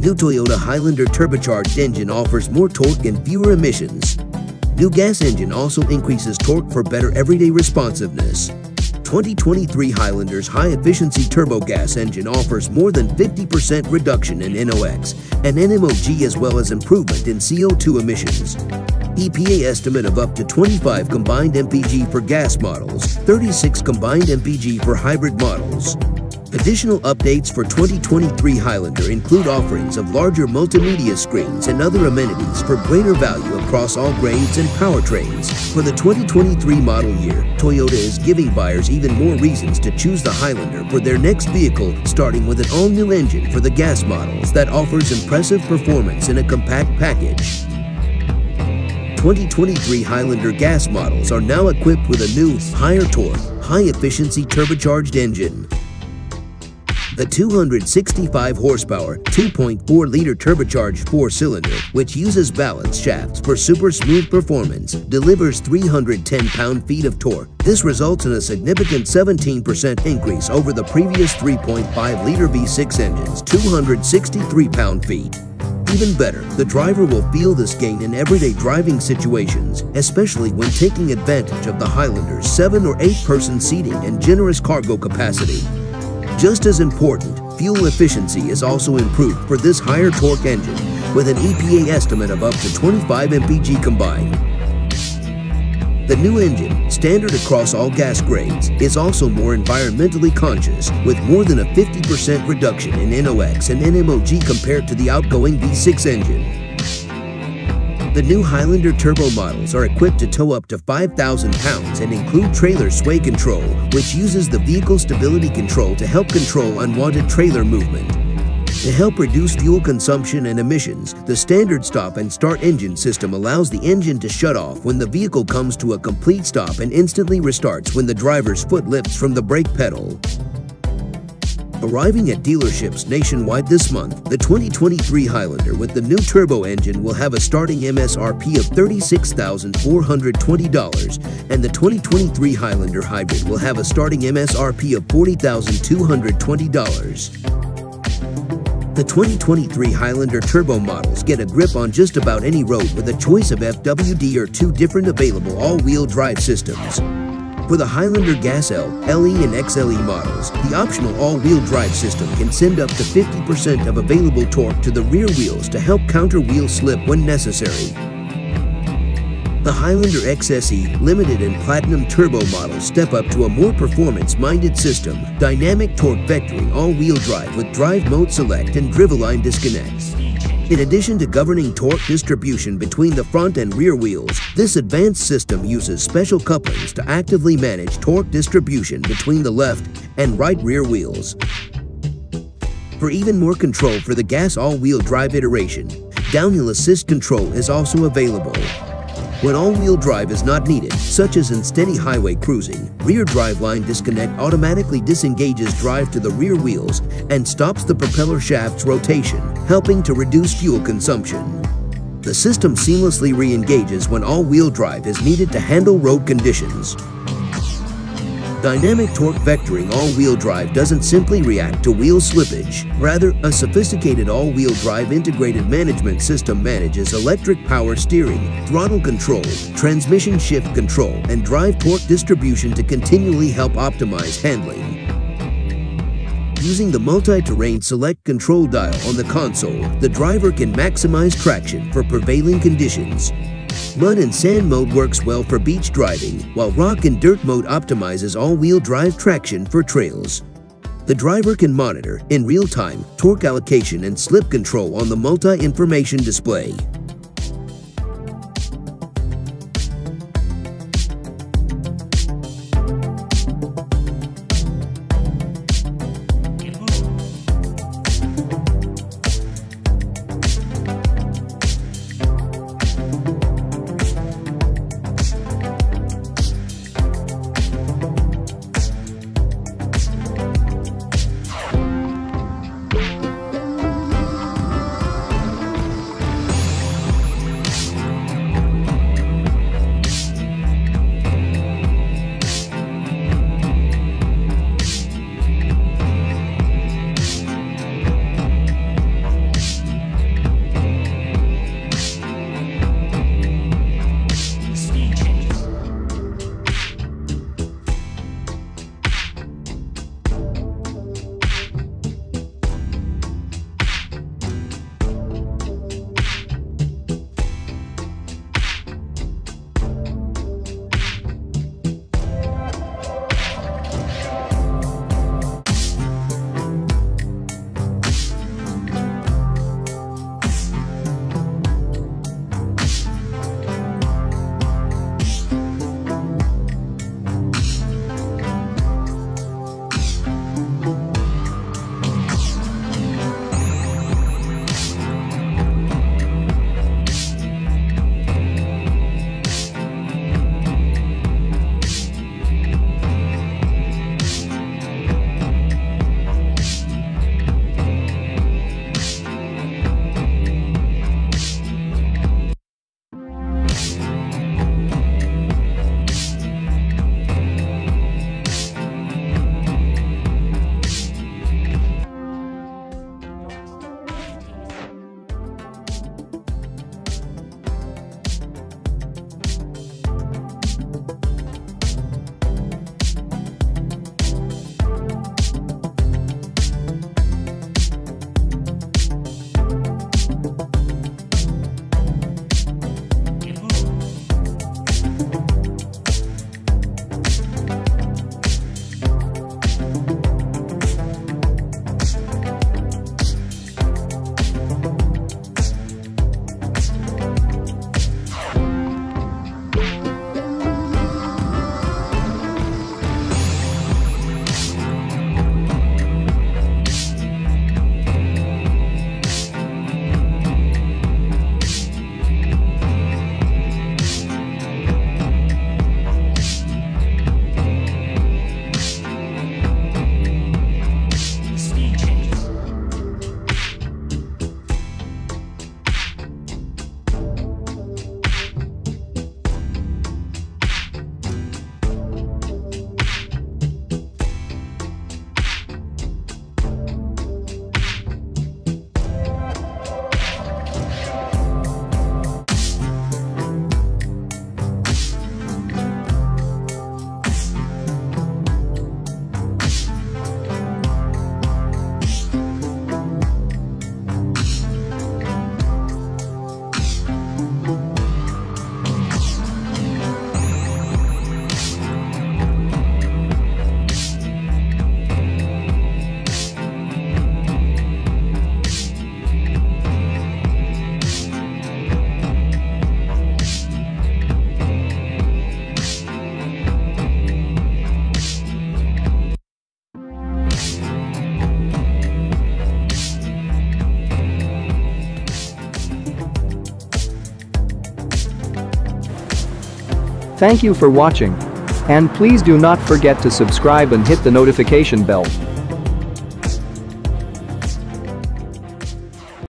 New Toyota Highlander turbocharged engine offers more torque and fewer emissions. New gas engine also increases torque for better everyday responsiveness. 2023 Highlander's high-efficiency turbo gas engine offers more than 50% reduction in NOx and NMOG as well as improvement in CO2 emissions. EPA estimate of up to 25 combined MPG for gas models, 36 combined MPG for hybrid models. Additional updates for 2023 Highlander include offerings of larger multimedia screens and other amenities for greater value across all grades and powertrains. For the 2023 model year, Toyota is giving buyers even more reasons to choose the Highlander for their next vehicle, starting with an all-new engine for the gas models that offers impressive performance in a compact package. 2023 Highlander gas models are now equipped with a new, higher torque, high-efficiency turbocharged engine. The 265 horsepower, 2.4 liter turbocharged four cylinder, which uses balance shafts for super smooth performance, delivers 310 pound feet of torque. This results in a significant 17% increase over the previous 3.5 liter V6 engine's 263 pound feet. Even better, the driver will feel this gain in everyday driving situations, especially when taking advantage of the Highlander's 7 or 8 person seating and generous cargo capacity. Just as important, fuel efficiency is also improved for this higher torque engine with an EPA estimate of up to 25 mpg combined. The new engine, standard across all gas grades, is also more environmentally conscious with more than a 50% reduction in NOx and NMOG compared to the outgoing V6 engine. The new Highlander turbo models are equipped to tow up to 5,000 pounds and include trailer sway control, which uses the vehicle stability control to help control unwanted trailer movement. To help reduce fuel consumption and emissions, the standard stop and start engine system allows the engine to shut off when the vehicle comes to a complete stop and instantly restarts when the driver's foot lifts from the brake pedal. Arriving at dealerships nationwide this month, the 2023 Highlander with the new turbo engine will have a starting MSRP of $36,420 and the 2023 Highlander Hybrid will have a starting MSRP of $40,220. The 2023 Highlander Turbo models get a grip on just about any road with a choice of FWD or two different available all-wheel drive systems. For the Highlander Gas L, LE, and XLE models, the optional all-wheel drive system can send up to 50% of available torque to the rear wheels to help counter wheel slip when necessary. The Highlander XSE Limited and Platinum Turbo models step up to a more performance-minded system, dynamic torque vectoring all-wheel drive with drive mode select and driveline disconnects. In addition to governing torque distribution between the front and rear wheels, this advanced system uses special couplings to actively manage torque distribution between the left and right rear wheels. For even more control for the gas all-wheel drive iteration, downhill assist control is also available. When all-wheel drive is not needed, such as in steady highway cruising, rear driveline disconnect automatically disengages drive to the rear wheels and stops the propeller shaft's rotation, helping to reduce fuel consumption. The system seamlessly re-engages when all-wheel drive is needed to handle road conditions. Dynamic torque vectoring all-wheel drive doesn't simply react to wheel slippage. Rather, a sophisticated all-wheel drive integrated management system manages electric power steering, throttle control, transmission shift control, and drive torque distribution to continually help optimize handling. Using the multi-terrain select control dial on the console, the driver can maximize traction for prevailing conditions. Mud and sand mode works well for beach driving, while rock and dirt mode optimizes all-wheel drive traction for trails. The driver can monitor, in real time, torque allocation and slip control on the multi-information display. Thank you for watching. And please do not forget to subscribe and hit the notification bell.